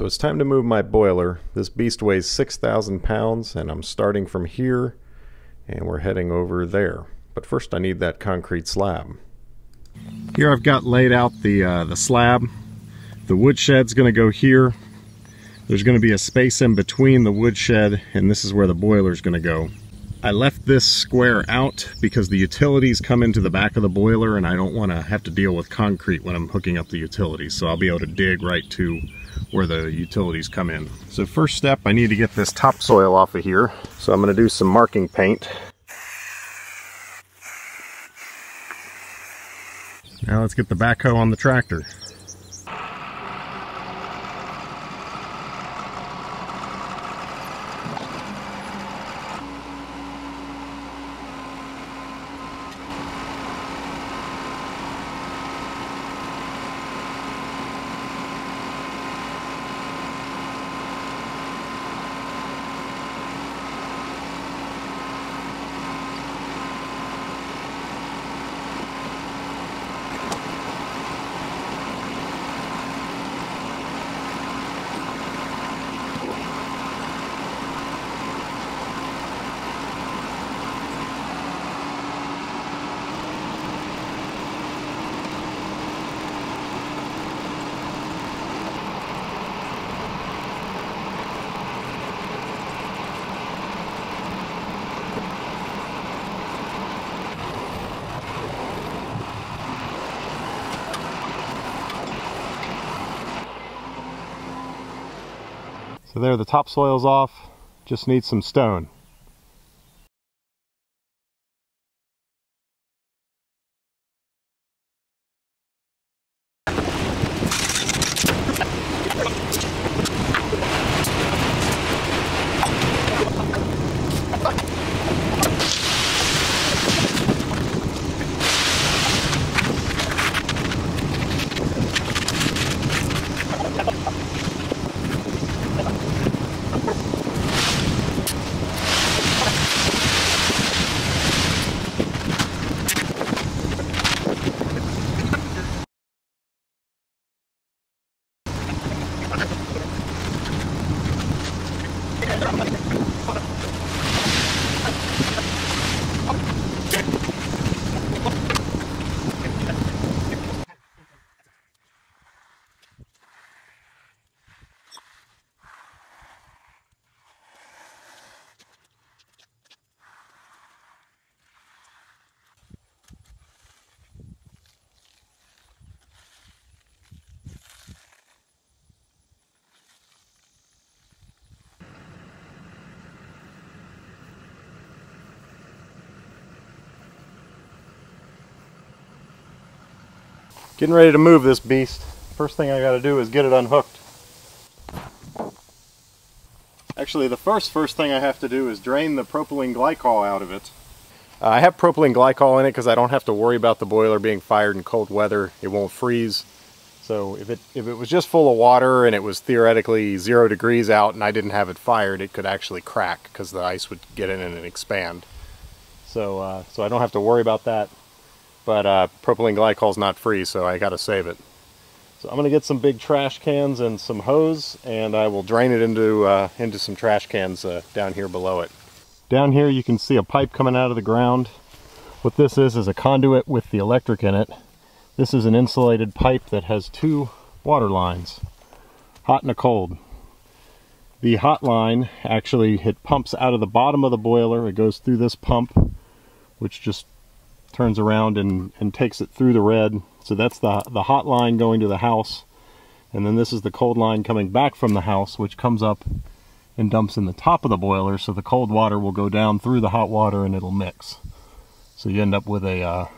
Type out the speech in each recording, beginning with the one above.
So it's time to move my boiler. This beast weighs 6,000 pounds and I'm starting from here and we're heading over there. But first I need that concrete slab. Here I've got laid out the, uh, the slab. The woodshed's gonna go here. There's gonna be a space in between the woodshed and this is where the boiler's gonna go. I left this square out because the utilities come into the back of the boiler and I don't want to have to deal with concrete when I'm hooking up the utilities. So I'll be able to dig right to where the utilities come in. So first step, I need to get this topsoil off of here. So I'm going to do some marking paint. Now let's get the backhoe on the tractor. So there, the topsoil's off, just needs some stone. Getting ready to move this beast. First thing I gotta do is get it unhooked. Actually, the first first thing I have to do is drain the propylene glycol out of it. Uh, I have propylene glycol in it because I don't have to worry about the boiler being fired in cold weather. It won't freeze. So if it, if it was just full of water and it was theoretically zero degrees out and I didn't have it fired, it could actually crack because the ice would get in and expand. So, uh, so I don't have to worry about that but uh, propylene glycol is not free, so I got to save it. So I'm going to get some big trash cans and some hose, and I will drain it into, uh, into some trash cans uh, down here below it. Down here you can see a pipe coming out of the ground. What this is is a conduit with the electric in it. This is an insulated pipe that has two water lines, hot and a cold. The hot line actually, it pumps out of the bottom of the boiler. It goes through this pump, which just turns around and, and takes it through the red. So that's the, the hot line going to the house. And then this is the cold line coming back from the house, which comes up and dumps in the top of the boiler. So the cold water will go down through the hot water and it'll mix. So you end up with a uh,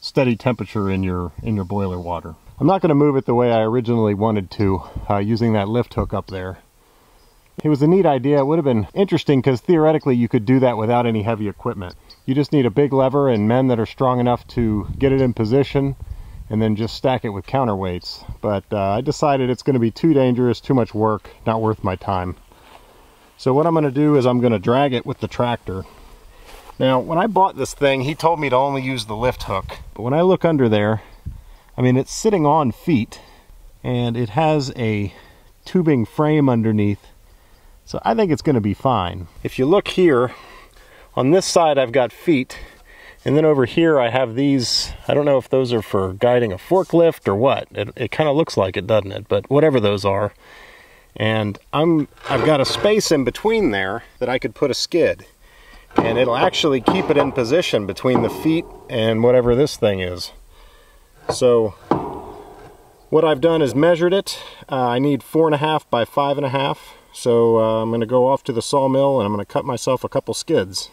steady temperature in your, in your boiler water. I'm not going to move it the way I originally wanted to uh, using that lift hook up there. It was a neat idea. It would have been interesting because theoretically you could do that without any heavy equipment. You just need a big lever and men that are strong enough to get it in position and then just stack it with counterweights. But uh, I decided it's going to be too dangerous, too much work, not worth my time. So what I'm going to do is I'm going to drag it with the tractor. Now, when I bought this thing, he told me to only use the lift hook. But when I look under there, I mean, it's sitting on feet and it has a tubing frame underneath. So I think it's going to be fine. If you look here, on this side I've got feet, and then over here I have these, I don't know if those are for guiding a forklift or what. It, it kind of looks like it, doesn't it? But whatever those are. And I'm, I've got a space in between there that I could put a skid. And it'll actually keep it in position between the feet and whatever this thing is. So what I've done is measured it. Uh, I need four and a half by five and a half. So uh, I'm going to go off to the sawmill and I'm going to cut myself a couple skids.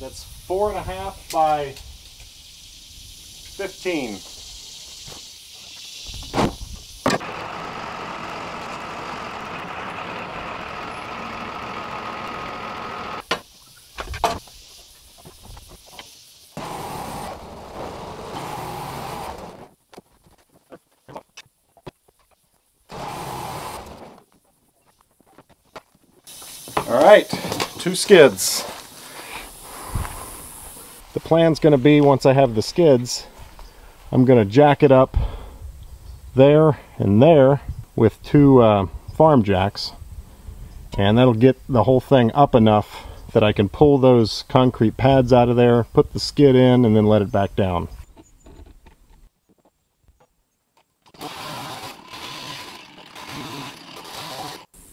that's four and a half by 15. All right, two skids plan's going to be once I have the skids, I'm going to jack it up there and there with two uh, farm jacks and that'll get the whole thing up enough that I can pull those concrete pads out of there, put the skid in, and then let it back down.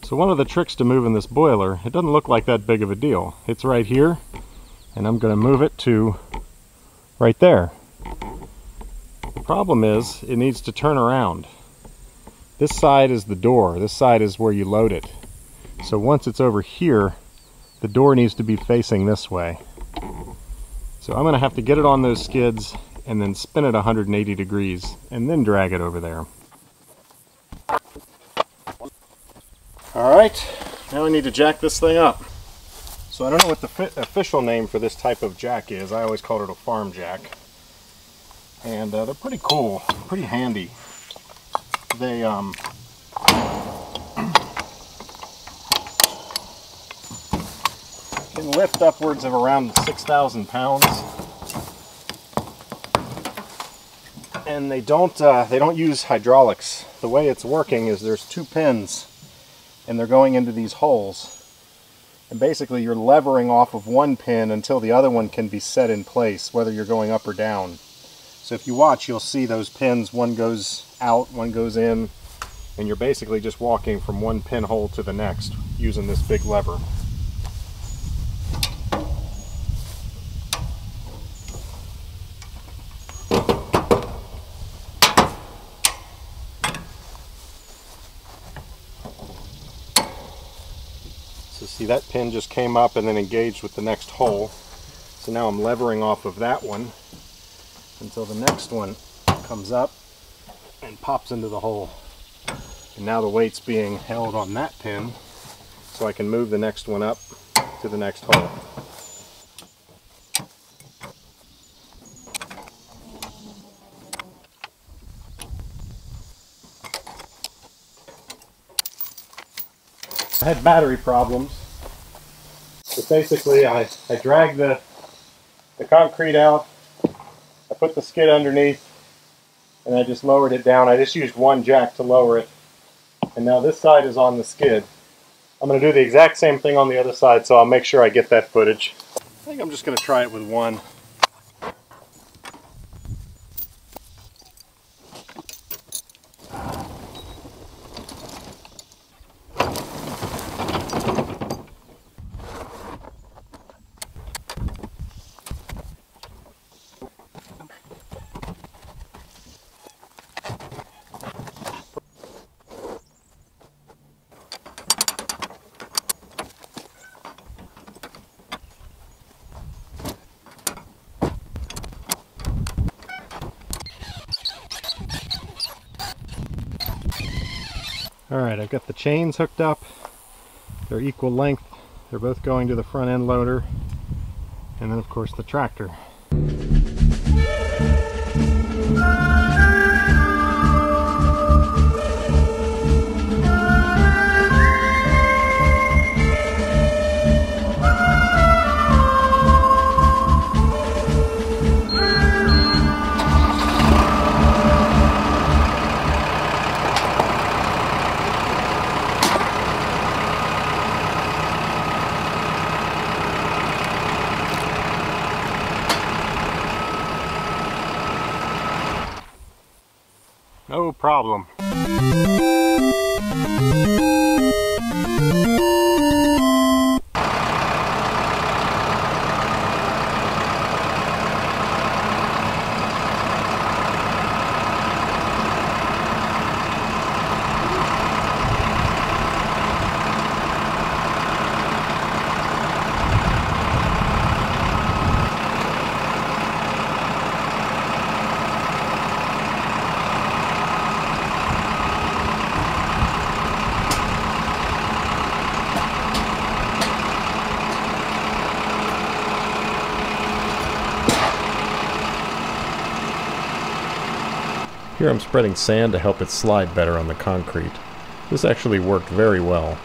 So one of the tricks to moving this boiler, it doesn't look like that big of a deal. It's right here, and I'm going to move it to right there. The problem is it needs to turn around. This side is the door. This side is where you load it. So once it's over here, the door needs to be facing this way. So I'm going to have to get it on those skids and then spin it 180 degrees and then drag it over there. Alright, now I need to jack this thing up. So I don't know what the official name for this type of jack is. I always called it a farm jack. And uh, they're pretty cool, pretty handy. They um, can lift upwards of around 6,000 pounds. And they don't uh, they don't use hydraulics. The way it's working is there's two pins and they're going into these holes and basically you're levering off of one pin until the other one can be set in place, whether you're going up or down. So if you watch, you'll see those pins, one goes out, one goes in, and you're basically just walking from one pinhole to the next using this big lever. See that pin just came up and then engaged with the next hole. So now I'm levering off of that one until the next one comes up and pops into the hole. And now the weight's being held on that pin so I can move the next one up to the next hole. I had battery problems so basically I, I drag the, the concrete out, I put the skid underneath, and I just lowered it down. I just used one jack to lower it. And now this side is on the skid. I'm going to do the exact same thing on the other side, so I'll make sure I get that footage. I think I'm just going to try it with one. Alright, I've got the chains hooked up. They're equal length. They're both going to the front end loader. And then of course the tractor. Here I'm spreading sand to help it slide better on the concrete. This actually worked very well.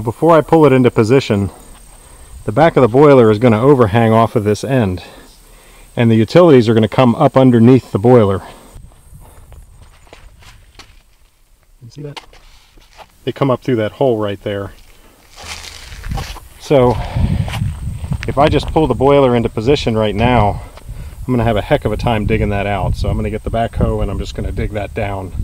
Now before I pull it into position, the back of the boiler is going to overhang off of this end. And the utilities are going to come up underneath the boiler. You see that? They come up through that hole right there. So if I just pull the boiler into position right now, I'm going to have a heck of a time digging that out. So I'm going to get the backhoe and I'm just going to dig that down.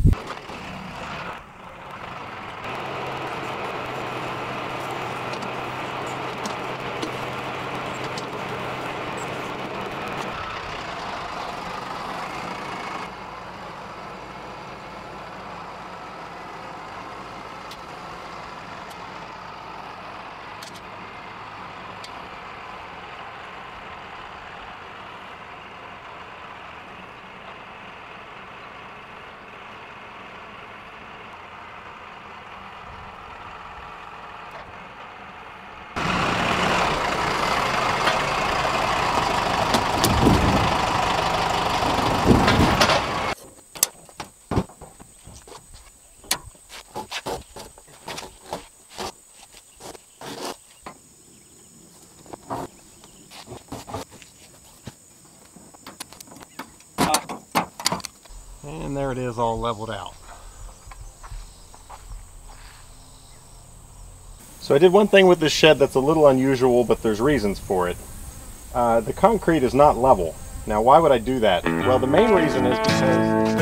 Is all leveled out. So I did one thing with this shed that's a little unusual, but there's reasons for it. Uh, the concrete is not level. Now why would I do that? Well, the main reason is because